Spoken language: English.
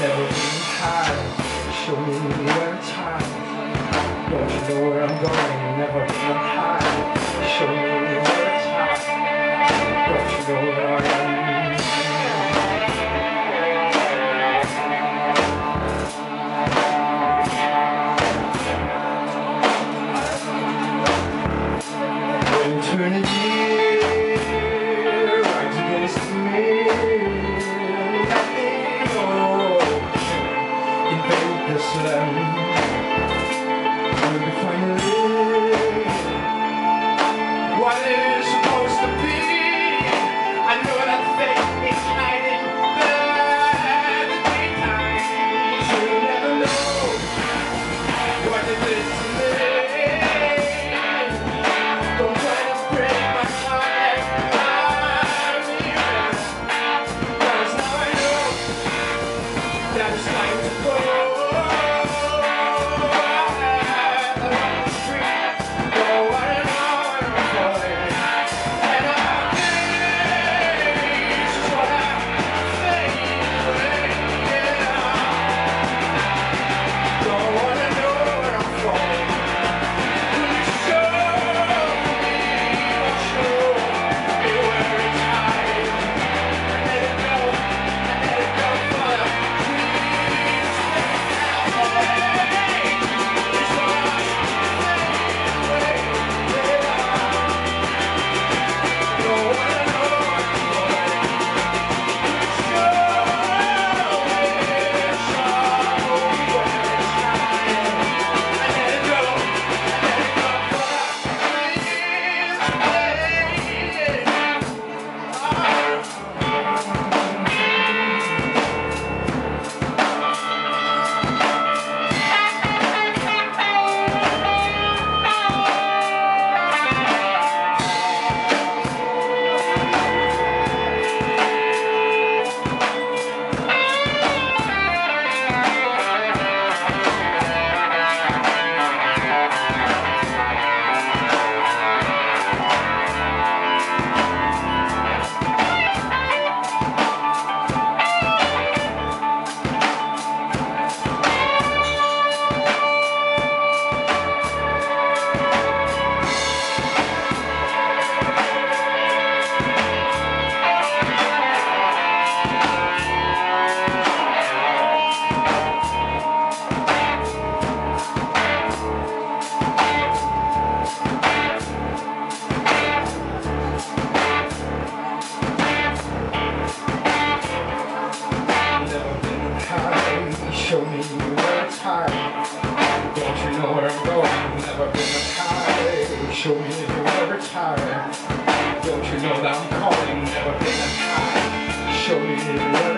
never been tired. Show me where it's high. Don't you know where I'm going? Never been high. Show me where it's high. Don't you know where I am? Eternity coração high. Don't you know where I'm going? Never been high, show me where it's high. Don't you know that I'm calling? Never been high, show me where